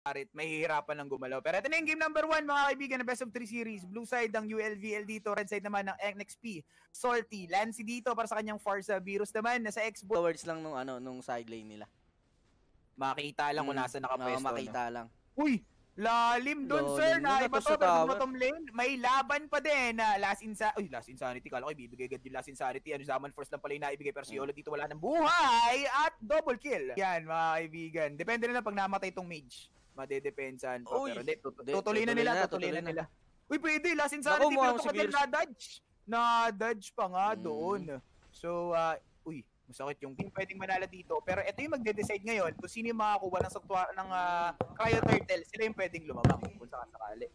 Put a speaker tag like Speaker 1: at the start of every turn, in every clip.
Speaker 1: Arit, mahihirapan ng gumalaw. Pero ito na yung game number one, mga kaibigan, na best of three series. Blue side ng ULVL dito, red side naman ng NXP. Salty, Lancy dito para sa kanyang Farsa. Virus naman, nasa Xbox.
Speaker 2: Towards lang nung ano, nung side lane nila.
Speaker 1: Makita lang kung
Speaker 2: Mm,
Speaker 1: nasa nakapwesto.
Speaker 2: Oo, makita lang.
Speaker 1: No? Uy, lalim doon, sir.
Speaker 2: na,
Speaker 1: iba to, pero bottom lane, may laban pa din na last insa Uy, last insanity. Kala ko ibibigay agad yung last insanity. Ano, Zaman first lang pala yung naibigay. Pero si
Speaker 2: Mm.
Speaker 1: Yolo dito wala ng buhay at double kill. Yan, mga kaibigan. Depende na lang pag namatay tong mage. Madedepensahan pa.
Speaker 2: Uy,
Speaker 1: Pero di, tut- tutuloy na nila, tutuloy na nila. Uy, pwede. Last insanity. Pero
Speaker 2: si Virus.
Speaker 1: na-dodge. Na-dodge pa nga
Speaker 2: Mm.
Speaker 1: doon. So, uh, uy, masakit yung team pwedeng manala dito. Pero ito yung magde-decide ngayon kung sino yung makakuha ng, saktua, ng uh, Cryo Turtle. Sila yung pwedeng lumabang kung sakasakali.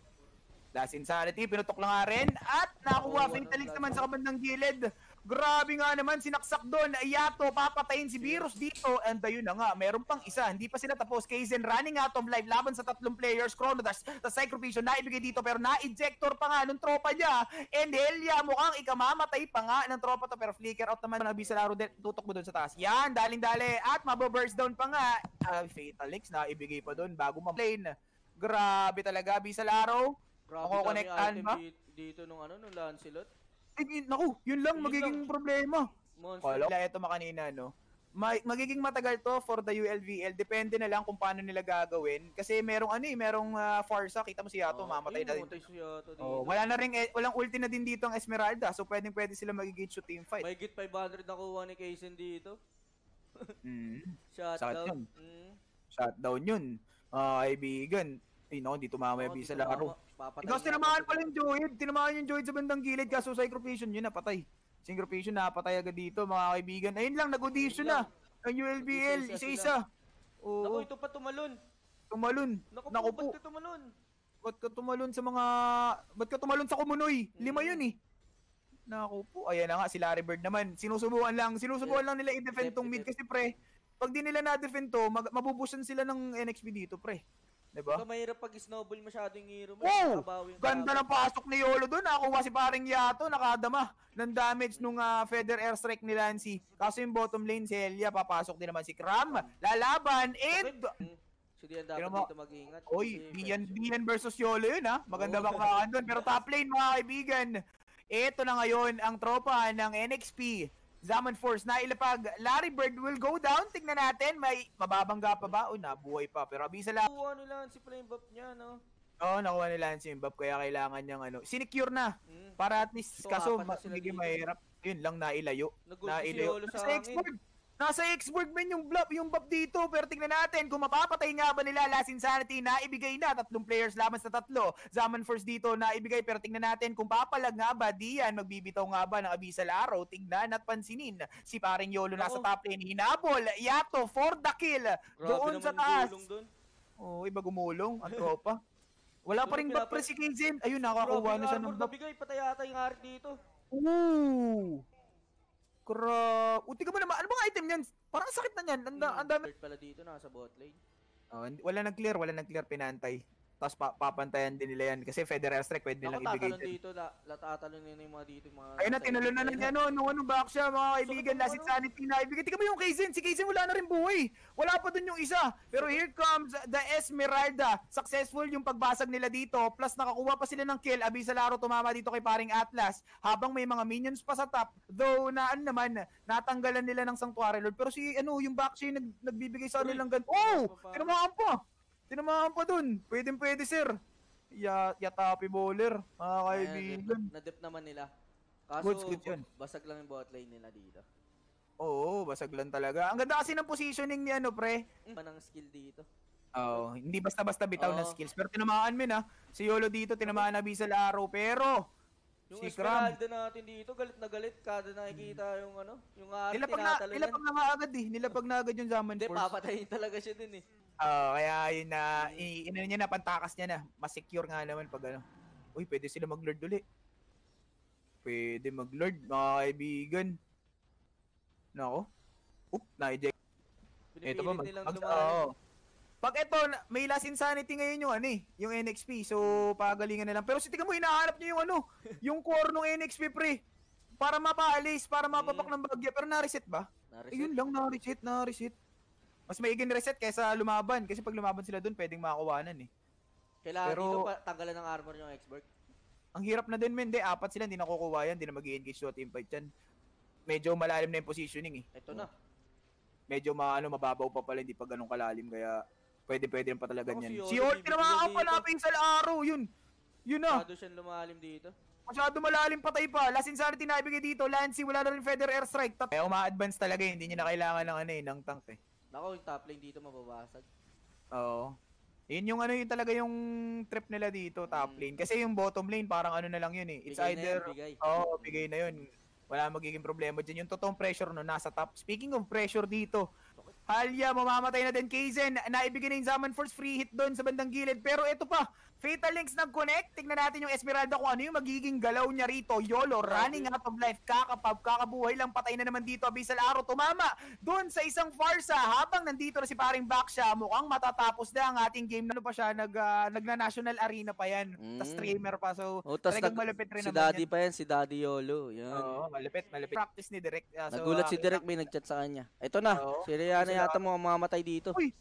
Speaker 1: Last Insanity, pinutok lang nga rin. At nakuha,
Speaker 2: Oh,
Speaker 1: Fintalix naman sa kabandang gilid. Grabe nga naman, sinaksak doon. Yato, papatayin si Virus dito. And ayun na nga, meron pang isa. Hindi pa sila tapos. Kaizen running out of life laban sa tatlong players. Chrono Dash, the Psychrovision, naibigay dito. Pero na-ejector pa nga ng tropa niya. And Helia, mukhang ikamamatay pa nga ng tropa to. Pero flicker out naman ng Abisa Laro. din. Tutok mo doon sa taas. Yan, daling-dali. At mababurst down pa nga. Uh, Fatalix, naibigay pa doon bago ma-plane. Grabe talaga, Abisa Laro.
Speaker 2: Grabe dami
Speaker 1: ba?
Speaker 2: item di- dito nung ano, nung Lancelot.
Speaker 1: Eh, yun- naku, yun lang
Speaker 2: Yun
Speaker 1: magiging
Speaker 2: lang.
Speaker 1: problema.
Speaker 2: Monster.
Speaker 1: Kala ito makanina, no? Ma- magiging matagal to for the ULVL. Depende na lang kung paano nila gagawin. Kasi merong ano eh, merong uh, Farsa. Kita mo si Yato,
Speaker 2: Oo,
Speaker 1: mamatay
Speaker 2: yun,
Speaker 1: na din.
Speaker 2: Mamatay si Yato dito.
Speaker 1: Oh, wala na rin, eh, walang ulti na din dito ang Esmeralda. So, pwedeng pwede sila magigate shoot team fight.
Speaker 2: May git 500 na kuha ni Kaysen dito.
Speaker 1: Mm.
Speaker 2: Shot
Speaker 1: Sakit
Speaker 2: down.
Speaker 1: yun.
Speaker 2: Mm.
Speaker 1: Shutdown yun. Ah, kaibigan. Ay, no, dito mamaya bisa laro.
Speaker 2: Papatay
Speaker 1: Ikaw, tinamaan pala yung Joyd. Tinamaan yung Joyd sa bandang gilid. Kaso Synchrovision, yun napatay. Synchrovision, napatay agad dito, mga kaibigan. Ayun lang, nag-audition na. Ang ULBL,
Speaker 2: Isa-isa
Speaker 1: isa-isa.
Speaker 2: Naku,
Speaker 1: Oo,
Speaker 2: ito pa tumalon.
Speaker 1: tumalon.
Speaker 2: Naku,
Speaker 1: Naku
Speaker 2: po, ba't ka tumalon?
Speaker 1: Ba't ka tumalon sa mga... Ba't ka tumalon sa kumunoy? Lima
Speaker 2: Mm.
Speaker 1: yun eh. Naku po. Ayan na nga, si Larry Bird naman. Sinusubukan lang. Sinusubukan lang nila i-defend tong mid kasi pre, pag di nila na-defend to, mag- mabubusan sila ng NXP dito pre. Diba?
Speaker 2: Ikaw mahirap pag snowball masyado yung hero mo.
Speaker 1: Oh!
Speaker 2: Yung
Speaker 1: Ganda ng pasok ni Yolo doon. Nakuha si paring Yato. Nakadama ng damage nung ah, feather airstrike ni Lancy. Kaso yung bottom lane si Elia. Papasok din naman si Kram. Lalaban. And...
Speaker 2: Mm. So di yan dapat
Speaker 1: mo-
Speaker 2: dito mag-ingat.
Speaker 1: Oy,
Speaker 2: friendship.
Speaker 1: Bian versus Yolo yun ha. Maganda
Speaker 2: Oo.
Speaker 1: baklaan doon. Pero top lane mga kaibigan. Ito na ngayon ang tropa ng NXP. Zaman Force na ilapag. Larry Bird will go down. Tingnan natin. May mababangga pa ba? O nabuhay pa. Pero abisa lang.
Speaker 2: Kuha nila si flame buff niya, no?
Speaker 1: Oo, nakuha nila yung simbab. Kaya kailangan niyang ano. Sinecure na.
Speaker 2: Mm.
Speaker 1: Para at least,
Speaker 2: So,
Speaker 1: kaso
Speaker 2: dito.
Speaker 1: mahirap. Yun lang, nailayo.
Speaker 2: Si
Speaker 1: Nailayo.
Speaker 2: Sa hangin.
Speaker 1: Xborg. Nasa Xborg man yung bluff, yung buff dito. Pero tingnan natin kung mapapatay nga ba nila Last Insanity na ibigay na. Tatlong players laban sa tatlo. Zaman first dito na ibigay. Pero tingnan natin kung papalag nga ba diyan. Magbibitaw nga ba ng Abyssal Arrow. Tingnan at pansinin. Si paring Yolo nasa top lane. Hinabol. Yato for the kill.
Speaker 2: Grabe
Speaker 1: Doon sa taas.
Speaker 2: doon.
Speaker 1: Oo, iba gumulong. Ang tropa. Wala pa rin
Speaker 2: Doon
Speaker 1: buff pre si Kenzin. Ayun, nakakuha na siya ng buff.
Speaker 2: nabigay, patay ata yung Harit dito.
Speaker 1: Ooh! Crap. Uti ka mo naman. Ano bang item yan? Parang sakit na yan. Ang, da- ang dami.
Speaker 2: Pala dito, nasa bot lane.
Speaker 1: Oh, wala nag-clear. Wala nag-clear pinantay. Tapos pa papantayan din nila yan. Kasi Federal Strike pwede nilang ibigay dyan.
Speaker 2: dito, la, la nila yung mga dito. Mga
Speaker 1: Ayun na, tinalo na ng ano, nung ano, back siya, mga kaibigan,
Speaker 2: Sakit
Speaker 1: last insanity na ibigay. Tingnan mo yung Kaizen, si Kaizen wala na rin buhay. Wala pa dun yung isa. Pero here comes the Esmeralda. Successful yung pagbasag nila dito, plus nakakuha pa sila ng kill. Abyssal Arrow tumama dito kay paring Atlas, habang may mga minions pa sa top. Though, na ano naman, natanggalan nila ng Sanctuary Lord. Pero si, ano, yung back siya, nag, nagbibigay sa kanilang gan. Oh!
Speaker 2: pa pa.
Speaker 1: Tinamaan pa! Dun. Pwede pwede, sir. Ya, yatapi bowler, mga kaibigan.
Speaker 2: Ayan, na-dep naman nila. Kaso,
Speaker 1: Goods, goods yun.
Speaker 2: basag lang yung bot lane nila dito.
Speaker 1: Oo, basag lang talaga. Ang ganda kasi ng positioning ni ano, pre.
Speaker 2: Manang skill dito.
Speaker 1: Oo, hindi basta-basta bitaw ng
Speaker 2: Oo.
Speaker 1: skills. Pero tinamaan min ha. Si Yolo dito, tinamaan na Bisal Arrow. Pero,
Speaker 2: Yung
Speaker 1: si Kram,
Speaker 2: Esmeralda natin dito, galit na galit. Kada nakikita yung ano, yung Harit,
Speaker 1: nilapag na, nilapag na nga agad eh. Nilapag na agad yung Zaman
Speaker 2: Hindi,
Speaker 1: Force.
Speaker 2: papatayin talaga siya dun eh.
Speaker 1: Oo, kaya yun na, i- ina niya na, pantakas niya na. Mas secure nga naman pag ano. Uy, pwede sila mag-lord uli. Pwede mag-lord, mga kaibigan. Nako. Oop, na-eject. Ito ba, mag, mag, oo. Pag ito, may last insanity ngayon yung ano eh, yung NXP. So, pagalingan na lang. Pero si tingnan mo, hinahanap niyo yung ano, yung core ng NXP pre. Para mapaalis, para mapapak ng bagya. Pero na-reset ba?
Speaker 2: Na-reset.
Speaker 1: Eh, yun lang, na-reset, na-reset. Mas maiging reset kaysa lumaban. Kasi pag lumaban sila doon, pwedeng makakuwanan eh.
Speaker 2: Kailangan
Speaker 1: Pero-
Speaker 2: dito pa, tanggalan ng armor yung Xborg.
Speaker 1: Ang hirap na din, men. Hindi, apat sila, hindi nakukuha yan. Hindi na mag engage sa team fight yan. Medyo malalim na yung positioning eh.
Speaker 2: Ito na.
Speaker 1: Medyo ma, ano, mababaw pa pala, hindi pa ganun kalalim. Kaya pwede pwede rin pa talaga
Speaker 2: Ako,
Speaker 1: yan.
Speaker 2: si
Speaker 1: Ol,
Speaker 2: bibigyan
Speaker 1: tinamakapalapin sa araw, yun. Yun na.
Speaker 2: Masyado siyang lumalim dito.
Speaker 1: Masyado malalim patay pa. Last insanity na ibigay dito. Lancy, wala na rin feather airstrike. Tat- Kaya uma-advance talaga. Hindi niya na kailangan ng ano eh, ng tank eh.
Speaker 2: Nako, yung top lane dito mababasag.
Speaker 1: Oo. Yun yung ano yun talaga yung trip nila dito, top
Speaker 2: Mm.
Speaker 1: lane. Kasi yung bottom lane, parang ano na lang yun eh. It's
Speaker 2: Bigay na
Speaker 1: either,
Speaker 2: yan, bigay.
Speaker 1: oo, bigay na yun. Wala magiging problema dyan. Yung totoong pressure no, nasa top. Speaking of pressure dito, Halya, mamamatay na din Kaizen. Naibigay na yung Zaman Force free hit doon sa bandang gilid. Pero ito pa, Fatal Links nag-connect. Tingnan natin yung Esmeralda kung ano yung magiging galaw niya rito. YOLO, running out of life. Kakapab, kakabuhay lang. Patay na naman dito. Abyssal Arrow, tumama. Doon sa isang farsa. Habang nandito na si paring Baksha, mukhang matatapos na ang ating game. Ano pa siya, nag, ah, nagna-national arena pa yan.
Speaker 2: Mm.
Speaker 1: Tas streamer pa. So,
Speaker 2: Oh, tas
Speaker 1: talagang
Speaker 2: nag-
Speaker 1: malupit rin
Speaker 2: si
Speaker 1: naman
Speaker 2: Daddy
Speaker 1: yan.
Speaker 2: pa yan, si Daddy Yolo. Yan.
Speaker 1: Oo, malupit, malupit. Practice ni Direk. Ah, so,
Speaker 2: Nagulat si
Speaker 1: ah,
Speaker 2: Direk, may nagchat sa kanya. Ito na,
Speaker 1: Oo.
Speaker 2: si Rihanna yata mo mamamatay dito.
Speaker 1: Uy!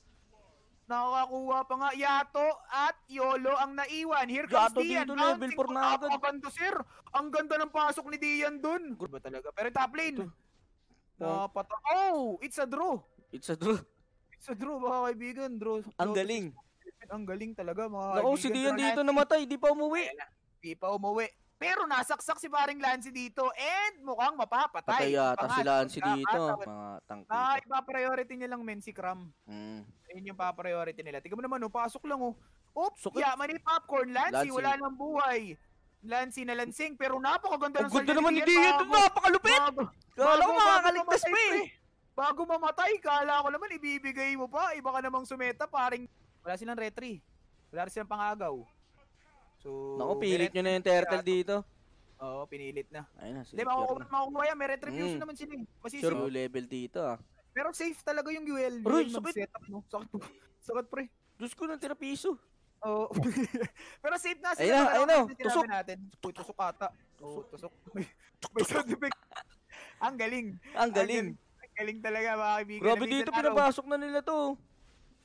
Speaker 1: Nakakakuha pa nga Yato at Yolo ang naiwan. Here comes
Speaker 2: Yato
Speaker 1: Dian.
Speaker 2: dito, level
Speaker 1: bouncing
Speaker 2: four
Speaker 1: pa.
Speaker 2: na agad.
Speaker 1: Napakaganda, sir. Ang ganda ng pasok ni Dian dun. Good ba talaga? Pero top lane. Napata oh, it's a draw.
Speaker 2: It's a draw.
Speaker 1: It's a draw, mga kaibigan. Draw.
Speaker 2: Ang galing.
Speaker 1: Ang galing talaga, mga
Speaker 2: Naku, si Dian dito namatay, di pa umuwi.
Speaker 1: Di pa umuwi. Pero nasaksak si paring Lancy dito and mukhang mapapatay.
Speaker 2: Patay yata si Lancy dito.
Speaker 1: ah,
Speaker 2: Mga tank
Speaker 1: Ah, ipa-priority niya lang men si Cram.
Speaker 2: Mm.
Speaker 1: Ayun yung pa-priority nila. Tingnan mo naman, oh, pasok lang, oh. Oops,
Speaker 2: Sakit.
Speaker 1: yeah, mani popcorn. Lancy,
Speaker 2: Lancy.
Speaker 1: wala nang buhay. Lancy na lansing, pero napakaganda
Speaker 2: Ang
Speaker 1: ng
Speaker 2: ganda
Speaker 1: salita
Speaker 2: naman ni
Speaker 1: Dian,
Speaker 2: napakalupit! Kala ko makakaligtas pa eh.
Speaker 1: Bago mamatay, kala ko naman ibibigay mo pa. Iba ka namang sumeta, paring... Wala silang retry. Wala rin silang pangagaw. So,
Speaker 2: Naku, pilit nyo na yung turtle dito.
Speaker 1: Oo, pinilit na.
Speaker 2: Ayun na,
Speaker 1: Hindi,
Speaker 2: safe
Speaker 1: makukuha
Speaker 2: yun.
Speaker 1: makukuha yan. May retribution
Speaker 2: Mm.
Speaker 1: naman sila eh. Masisip.
Speaker 2: Sure, level dito ah.
Speaker 1: Pero safe talaga yung UL.
Speaker 2: Aroy,
Speaker 1: yung
Speaker 2: sakit.
Speaker 1: mag-setup, no? Sakit, sakit pre.
Speaker 2: Diyos ko ng tira piso.
Speaker 1: Oo. Pero safe na
Speaker 2: Ayun na, ayun na, tusok.
Speaker 1: natin. Uy, tusok ata. Oo, tusok. May, may sound effect. Ang galing.
Speaker 2: Ang galing.
Speaker 1: Ang galing talaga mga kaibigan.
Speaker 2: Grabe dito,
Speaker 1: araw.
Speaker 2: pinapasok na nila to.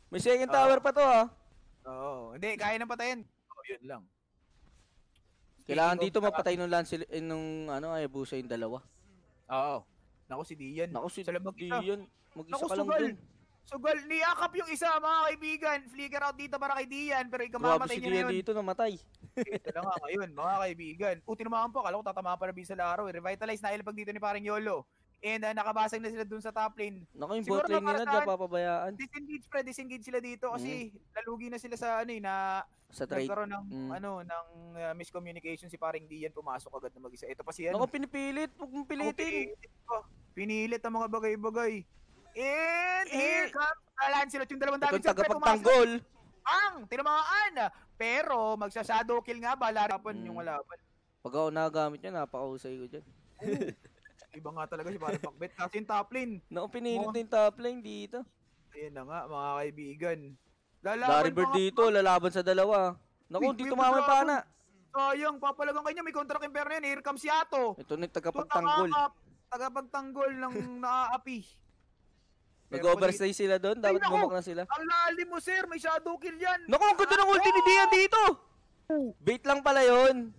Speaker 2: May second
Speaker 1: Ah.
Speaker 2: tower pa to ah.
Speaker 1: Oo. Hindi, kaya nang patayin. Oh, yun lang.
Speaker 2: Kailangan dito mapatay nung lance eh, nung ano ay busa yung dalawa.
Speaker 1: Oo. Naku si Dian.
Speaker 2: Naku si
Speaker 1: Sila mag-isa. Naku,
Speaker 2: ka lang
Speaker 1: sugal.
Speaker 2: dun.
Speaker 1: Sugal, niyakap yung isa mga kaibigan. Flicker out dito para kay Dian. Pero
Speaker 2: Grabe
Speaker 1: ikamamatay
Speaker 2: si
Speaker 1: niya na yun.
Speaker 2: dito namatay.
Speaker 1: Ito na nga ngayon, mga kaibigan. O, tinamaan pa. Kala ko tatama pa na bisa araw. Eh. Revitalize na ilapag dito ni parang Yolo. And uh, nakabasag na sila dun sa top lane.
Speaker 2: Naku yung
Speaker 1: Siguro
Speaker 2: bot lane nila, di papabayaan.
Speaker 1: Disengage pre, disengage sila dito kasi lalugi na sila sa ano eh, na
Speaker 2: Sa trade.
Speaker 1: nagkaroon ng
Speaker 2: Mm.
Speaker 1: ano ng uh, miscommunication si paring Dian pumasok agad na mag-isa. Ito pa si
Speaker 2: Naku
Speaker 1: ano.
Speaker 2: pinipilit, huwag mong pilitin.
Speaker 1: pinilit ang mga bagay-bagay. And
Speaker 2: Eh.
Speaker 1: here comes Lancelot yung dalawang
Speaker 2: Ito
Speaker 1: damage
Speaker 2: yung tagapagtanggol.
Speaker 1: Ang tinamaan. Pero magsa-shadow kill nga ba larapan
Speaker 2: Mm.
Speaker 1: yung walaban.
Speaker 2: Pag ako nagagamit niya, napakahusay ko dyan.
Speaker 1: Iba nga talaga si parang Macbeth. Kasi yung top lane.
Speaker 2: Naku pinilit
Speaker 1: Mo-
Speaker 2: na yung top lane dito.
Speaker 1: Ayun na nga mga kaibigan.
Speaker 2: Larry
Speaker 1: Lalaban
Speaker 2: Bird
Speaker 1: pa nga-
Speaker 2: dito, lalaban sa dalawa. Naku,
Speaker 1: Uy,
Speaker 2: dito
Speaker 1: may
Speaker 2: mama yung
Speaker 1: maglaban.
Speaker 2: pana.
Speaker 1: Sayang, papalagang kanya. May contract imperno yan. Here comes Yato.
Speaker 2: Ito na yung
Speaker 1: Ito
Speaker 2: tagapagtanggol.
Speaker 1: nakaka- Tagapagtanggol ng naaapi. Pero
Speaker 2: Nag-overstay sila doon, dapat bumak na sila.
Speaker 1: Ang lalim mo, sir. May shadow kill yan.
Speaker 2: Naku, ang ganda ng ulti ni Dian dito! Bait lang pala yon.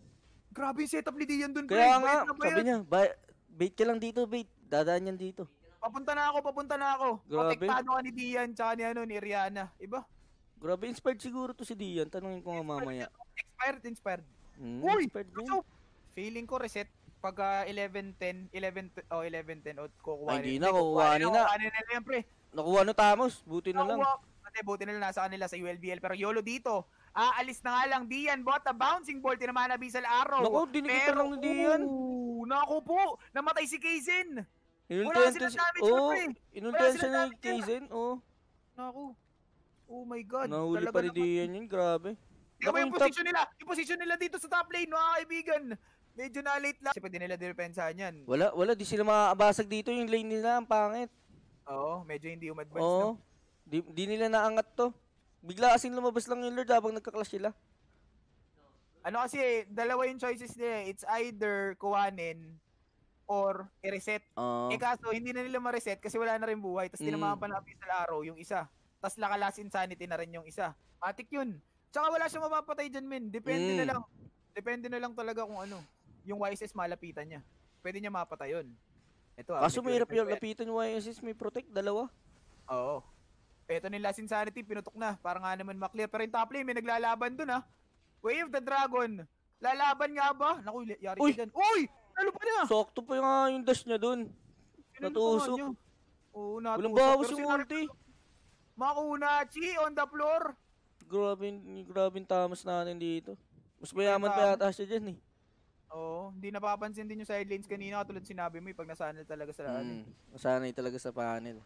Speaker 1: Grabe yung setup ni Dian dun.
Speaker 2: Kaya nga,
Speaker 1: na
Speaker 2: sabi niya, "Ba- bait ka lang dito, bait. Dadaan yan dito.
Speaker 1: Papunta na ako, papunta na ako.
Speaker 2: Grabe.
Speaker 1: Protektado ka ni Dian, tsaka ni, ano, ni Rihanna. Iba?
Speaker 2: Grabe, inspired siguro to si Dian. Tanungin ko nga mamaya.
Speaker 1: Expired, inspired.
Speaker 2: Hmm,
Speaker 1: Uy!
Speaker 2: inspired din.
Speaker 1: So, feeling ko reset pag ah, 11-10, 11, oh 11-10 o kukuha
Speaker 2: Ay, hindi na, kukuhanin na.
Speaker 1: Kukuhanin nila yan, pre.
Speaker 2: Nakuha no Tamos, buti na lang.
Speaker 1: Ate, buti na lang nasa kanila sa ULBL. Pero YOLO dito. Aalis na nga lang Dian. Bota, bouncing ball. Tinamaan na Bisal Arrow.
Speaker 2: Naku, dinikita lang ni Dian.
Speaker 1: Oo, naku po. Namatay si Kaizen.
Speaker 2: Inultihan
Speaker 1: silang damage,
Speaker 2: oh,
Speaker 1: pre.
Speaker 2: siya ni. Kaizen, oh.
Speaker 1: Naku. Oh my God.
Speaker 2: Nahuli pa
Speaker 1: naman.
Speaker 2: Dian yun, grabe. Naku,
Speaker 1: yung position nila. Yung position nila dito sa top lane, mga kaibigan. Medyo na late lang. Kasi pwede nila direpensahan yan.
Speaker 2: Wala, wala, di sila makakabasag dito, yung lane nila, ang pangit.
Speaker 1: Oo, medyo hindi umadvance.
Speaker 2: Oo. Di, di nila naangat to. Bigla kasing lumabas lang yung Lord habang nagka-clash sila.
Speaker 1: Ano kasi, dalawa yung choices nila. eh. It's either kuhanin or i-reset.
Speaker 2: Ah,
Speaker 1: Eh kaso, hindi na nila ma-reset kasi wala na rin buhay. Tapos
Speaker 2: Mm.
Speaker 1: tinamaan pa ng Abyssal Arrow yung isa. Tapos lakalas insanity na rin yung isa. Matik yun. Tsaka wala siyang mapapatay dyan, men. Depende na
Speaker 2: Mm.
Speaker 1: lang. Depende na lang talaga kung ano. Yung YSS malapitan niya. Pwede niya mapatay yun. Ito ah.
Speaker 2: kaso
Speaker 1: may purify
Speaker 2: yung lapitan yung YSS, may protect, dalawa.
Speaker 1: Oo. Ito ni Last Insanity, pinutok na. Para nga naman maklear. Pero yung top lane, may naglalaban dun ha. Way of the Dragon. Lalaban nga ba? Naku, yari
Speaker 2: Uy!
Speaker 1: ka dyan. Uy! Talo pa niya!
Speaker 2: Sakto pa yung, ah, yung dash niya dun.
Speaker 1: Nga
Speaker 2: natusok.
Speaker 1: Oo, natusok.
Speaker 2: Walang bawas yung ulti.
Speaker 1: Makunachi on the floor.
Speaker 2: Grabe, grabe yung tamas natin dito. Mas mayaman pa yata siya dyan eh.
Speaker 1: Oo, hindi napapansin din yung side lanes kanina katulad sinabi mo eh, pag nasanal talaga sa ano.
Speaker 2: Mm, masanay talaga sa panel.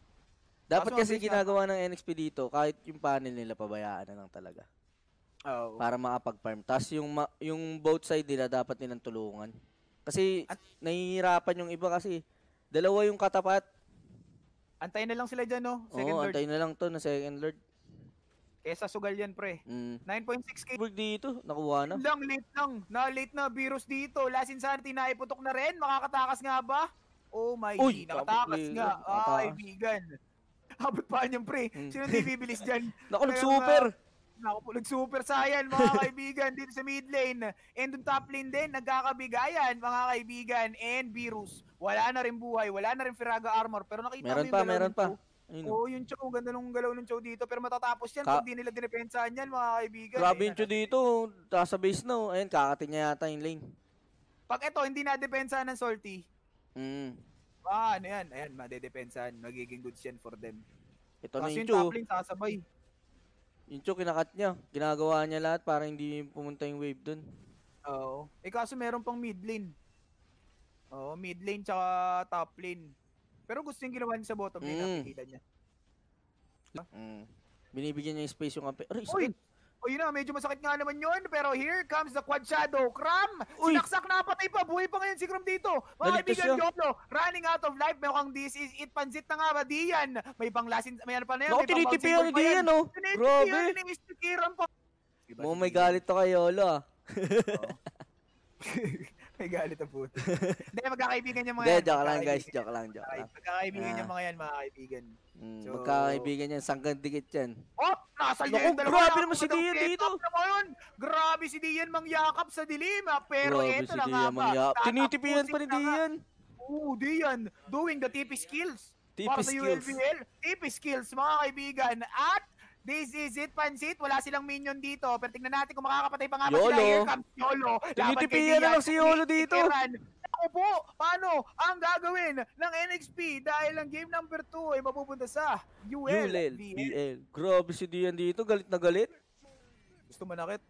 Speaker 2: Dapat
Speaker 1: Kaso
Speaker 2: kasi ginagawa ng NXP dito, kahit yung panel nila pabayaan na lang talaga.
Speaker 1: Oo.
Speaker 2: Para makapag-farm. Tapos yung, ma- yung both side nila dapat nilang tulungan. Kasi
Speaker 1: At-
Speaker 2: nahihirapan yung iba kasi dalawa yung katapat.
Speaker 1: Antayin na lang sila dyan, no? Second
Speaker 2: Oo,
Speaker 1: Lord.
Speaker 2: antayin na lang to na second lord.
Speaker 1: Kesa sugal yan, pre.
Speaker 2: Mm.
Speaker 1: 9.6k.
Speaker 2: Work dito, nakuha na.
Speaker 1: Lang, late lang. Na late na virus dito. Last Insanity na iputok na rin. Makakatakas nga ba? Oh my
Speaker 2: Uy,
Speaker 1: nakatakas
Speaker 2: kapag-
Speaker 1: nga.
Speaker 2: Nakatakas.
Speaker 1: kaibigan. Habot pa niyang pre.
Speaker 2: Mm.
Speaker 1: Sino di bibilis dyan?
Speaker 2: Naku,
Speaker 1: Kaya
Speaker 2: nag-super!
Speaker 1: Naku po, nag-super saiyan mga kaibigan dito sa mid lane. And yung top lane din, nagkakabigayan mga kaibigan. And virus. Wala na rin buhay, wala na rin Firaga armor. Pero nakita
Speaker 2: Meron
Speaker 1: mo yung
Speaker 2: pa, meron pa.
Speaker 1: Chow?
Speaker 2: Ayun, oh.
Speaker 1: Oo, yung Chow, ganda nung galaw ng Chow dito. Pero matatapos yan
Speaker 2: Ka-
Speaker 1: pag di nila dinepensahan yan mga kaibigan.
Speaker 2: Grabe
Speaker 1: Eh,
Speaker 2: yung Chu dito. Nasa base na. oh. Ayun, kakatin niya yata yung lane.
Speaker 1: Pag ito, hindi na depensahan ng Salty,
Speaker 2: Mm.
Speaker 1: ah, ano yan? Ayan, madedepensahan. Magiging goods yan for them.
Speaker 2: Ito na
Speaker 1: Kasi
Speaker 2: yung
Speaker 1: yung
Speaker 2: Chu.
Speaker 1: top lane sasabay.
Speaker 2: Yung Chu, kinakat niya. Ginagawa niya lahat para hindi pumunta yung wave dun.
Speaker 1: Oo. Eh kaso meron pang mid lane. Oo, mid lane tsaka top lane. Pero gusto yung ginawa niya sa bottom lane,
Speaker 2: Mm.
Speaker 1: napigilan niya.
Speaker 2: Mm. Binibigyan niya yung space yung kampe. Aray,
Speaker 1: Uy!
Speaker 2: sakit.
Speaker 1: O yun na, medyo masakit nga naman yun. Pero here comes the quad shadow. Kram!
Speaker 2: Uy!
Speaker 1: Sinaksak na patay pa. Buhay pa ngayon si Kram dito. Mga kaibigan,
Speaker 2: siya.
Speaker 1: Joblo, running out of life. Kang this is it pansit na nga ba? Diyan. May pang lasin, may ano pa na yan. Ball pa yan.
Speaker 2: Dian, oh. Grabe.
Speaker 1: ni Mr. Kiram pa.
Speaker 2: Mo may
Speaker 1: Dian?
Speaker 2: galit to kay Yolo ah.
Speaker 1: May galit ang puto. Hindi, magkakaibigan yung mga
Speaker 2: Hindi,
Speaker 1: yan.
Speaker 2: joke lang guys. Joke lang, joke lang.
Speaker 1: Magkakaibigan
Speaker 2: Ah.
Speaker 1: yung mga yan, mga kaibigan.
Speaker 2: Mm,
Speaker 1: So-
Speaker 2: magkakaibigan yan. Sanggang dikit yan.
Speaker 1: Oh, nasa
Speaker 2: Naku,
Speaker 1: dalawa
Speaker 2: grabe
Speaker 1: na
Speaker 2: naman si Dian dito.
Speaker 1: Grabe si Dian mangyakap sa dilim. ah. Pero
Speaker 2: Grabe
Speaker 1: eto
Speaker 2: si
Speaker 1: na nga ba.
Speaker 2: mangya. Tinitipihan pa ni. Dian.
Speaker 1: Oo, Dian. Doing the TP skills.
Speaker 2: TP
Speaker 1: para sa
Speaker 2: skills.
Speaker 1: ULPL. TP skills, mga kaibigan. At This is it, Pansit. Wala silang minion dito. Pero tingnan natin kung makakapatay pa nga ba sila. Here comes Yolo.
Speaker 2: Tinitipihan na lang si Yolo dito.
Speaker 1: Ako po, paano ang gagawin ng NXP dahil ang game number 2 ay mapupunta sa UL.
Speaker 2: ULL, BL. Grabe si Dian dito. Galit na galit.
Speaker 1: Gusto manakit?